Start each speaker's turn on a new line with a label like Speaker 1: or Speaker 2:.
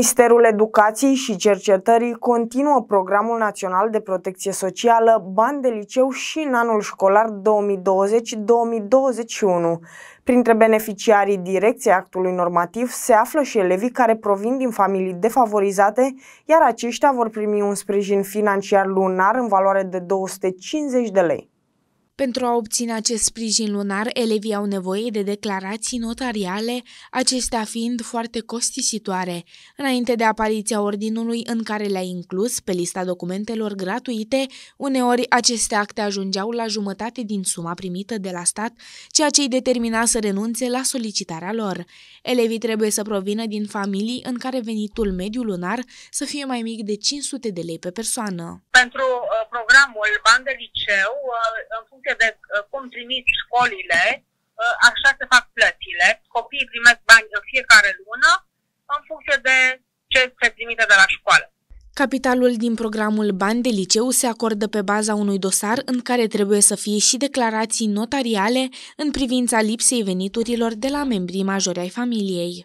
Speaker 1: Ministerul Educației și Cercetării continuă Programul Național de Protecție Socială Bani de Liceu și în anul școlar 2020-2021. Printre beneficiarii direcției actului normativ se află și elevii care provin din familii defavorizate, iar aceștia vor primi un sprijin financiar lunar în valoare de 250 de lei.
Speaker 2: Pentru a obține acest sprijin lunar, elevii au nevoie de declarații notariale, acestea fiind foarte costisitoare. Înainte de apariția ordinului în care le-a inclus pe lista documentelor gratuite, uneori aceste acte ajungeau la jumătate din suma primită de la stat, ceea ce îi determina să renunțe la solicitarea lor. Elevii trebuie să provină din familii în care venitul mediu lunar să fie mai mic de 500 de lei pe persoană.
Speaker 3: Pentru uh, programul Bani de Liceu, uh, în funcție funcție de uh, cum trimit școlile, uh, așa se fac plățile. Copiii primesc bani în fiecare lună în funcție de ce se trimite de la școală.
Speaker 2: Capitalul din programul Bani de Liceu se acordă pe baza unui dosar în care trebuie să fie și declarații notariale în privința lipsei veniturilor de la membrii majori ai familiei.